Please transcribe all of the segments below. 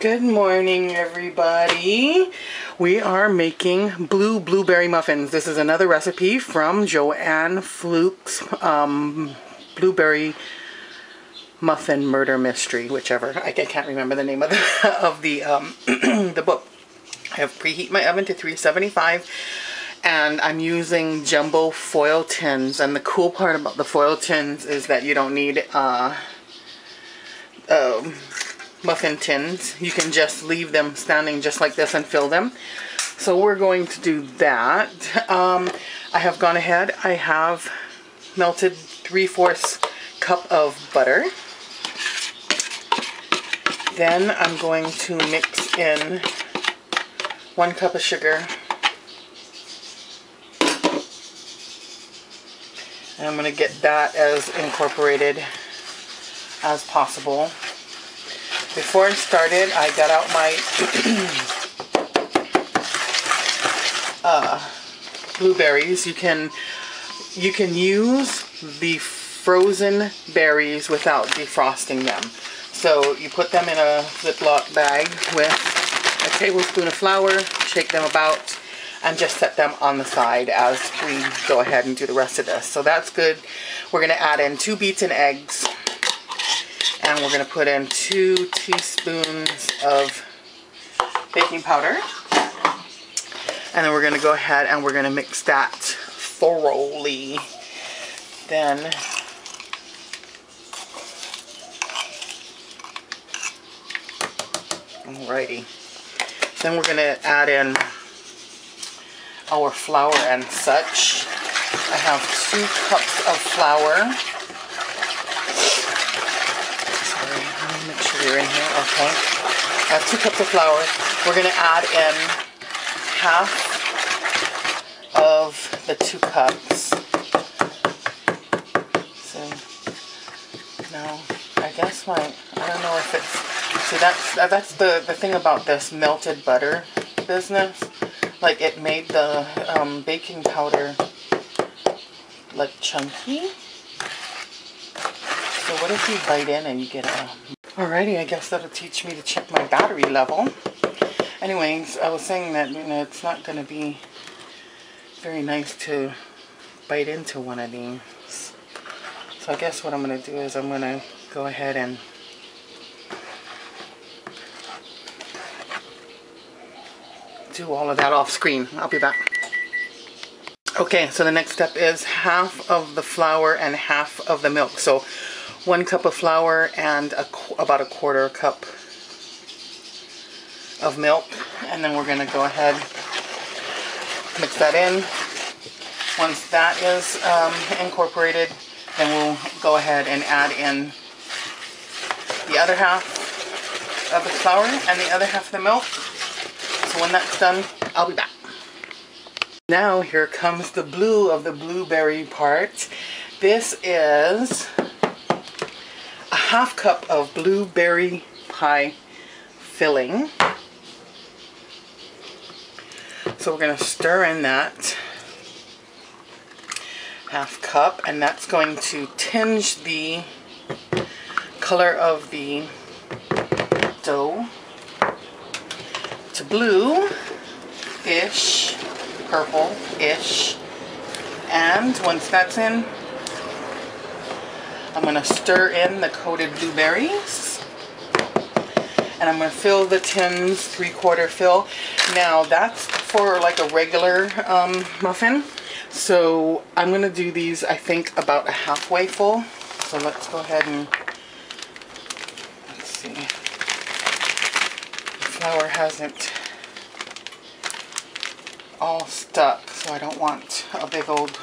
Good morning, everybody. We are making blue blueberry muffins. This is another recipe from Joanne Fluke's um, blueberry muffin murder mystery, whichever. I can't remember the name of the, of the, um, the book. I have preheat my oven to 375 and I'm using jumbo foil tins. And the cool part about the foil tins is that you don't need uh, um, muffin tins. You can just leave them standing just like this and fill them. So we're going to do that. Um, I have gone ahead. I have melted 3 fourths cup of butter. Then I'm going to mix in one cup of sugar. And I'm going to get that as incorporated as possible. Before I started, I got out my uh, blueberries. You can you can use the frozen berries without defrosting them. So you put them in a Ziploc bag with a tablespoon of flour, shake them about, and just set them on the side as we go ahead and do the rest of this. So that's good. We're going to add in two beaten eggs and we're going to put in two teaspoons of baking powder. And then we're going to go ahead and we're going to mix that thoroughly. Then Alrighty. Then we're going to add in our flour and such. I have two cups of flour. You're in here, okay. I have two cups of flour. We're gonna add in half of the two cups. So now I guess my I don't know if it's see that's that's the the thing about this melted butter business. Like it made the um, baking powder like chunky. So what if you bite in and you get a Alrighty, I guess that'll teach me to check my battery level. Anyways, I was saying that, you know, it's not going to be very nice to bite into one of these. So I guess what I'm going to do is I'm going to go ahead and do all of that off screen. I'll be back. Okay, so the next step is half of the flour and half of the milk. So one cup of flour and a, about a quarter cup of milk. And then we're going to go ahead, mix that in. Once that is um, incorporated, then we'll go ahead and add in the other half of the flour and the other half of the milk. So when that's done, I'll be back. Now here comes the blue of the blueberry part. This is half cup of blueberry pie filling. So we're going to stir in that half cup and that's going to tinge the color of the dough to blue-ish, purple-ish. And once that's in, I'm going to stir in the coated blueberries. And I'm going to fill the tins three quarter fill. Now that's for like a regular um, muffin. So I'm going to do these I think about a halfway full. So let's go ahead and let's see. The flour hasn't all stuck so I don't want a big old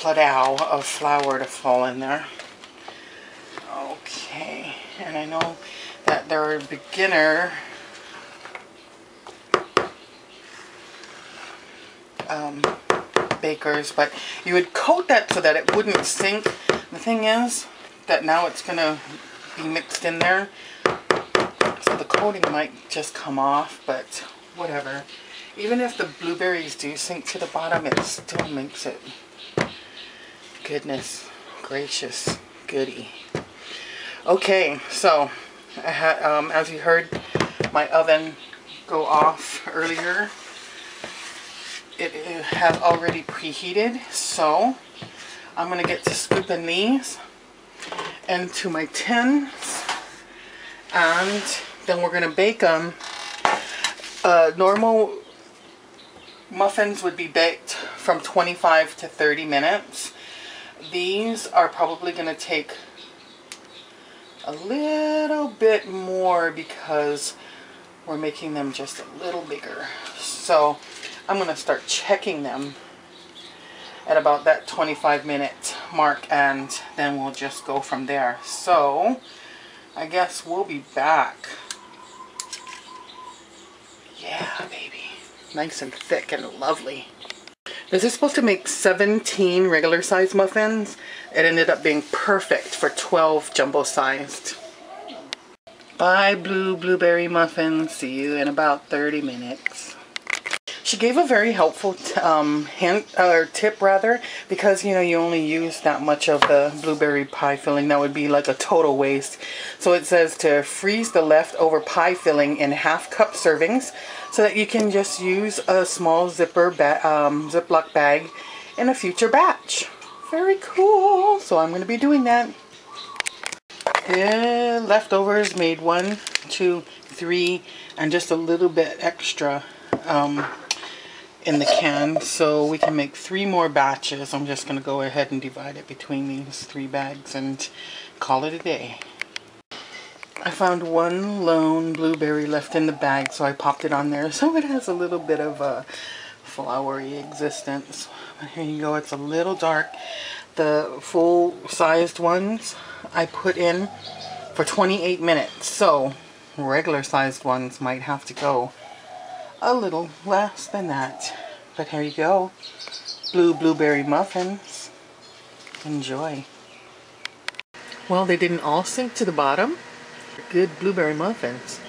pladow of flour to fall in there. Okay, and I know that there are beginner um, bakers, but you would coat that so that it wouldn't sink. The thing is that now it's going to be mixed in there, so the coating might just come off, but whatever. Even if the blueberries do sink to the bottom, it still makes it goodness gracious goody. Okay, so I had, um, as you heard my oven go off earlier, it, it has already preheated. So I'm going to get to scooping these into my tins and then we're going to bake them. Uh, normal muffins would be baked from 25 to 30 minutes. These are probably going to take a little bit more because we're making them just a little bigger. So I'm going to start checking them at about that 25 minute mark and then we'll just go from there. So I guess we'll be back. Yeah, baby. Nice and thick and lovely. This is supposed to make 17 regular sized muffins. It ended up being perfect for 12 jumbo sized. Bye blue blueberry muffins. See you in about 30 minutes. She gave a very helpful um, hint or tip rather because you know you only use that much of the blueberry pie filling that would be like a total waste. So it says to freeze the leftover pie filling in half cup servings so that you can just use a small zipper ba um, Ziploc bag in a future batch. Very cool. So I'm going to be doing that. The leftovers made one, two, three, and just a little bit extra. Um, in the can so we can make three more batches. I'm just going to go ahead and divide it between these three bags and call it a day. I found one lone blueberry left in the bag so I popped it on there so it has a little bit of a flowery existence. Here you go, it's a little dark. The full sized ones I put in for 28 minutes so regular sized ones might have to go a little less than that. But here you go. Blue blueberry muffins. Enjoy. Well, they didn't all sink to the bottom. Good blueberry muffins.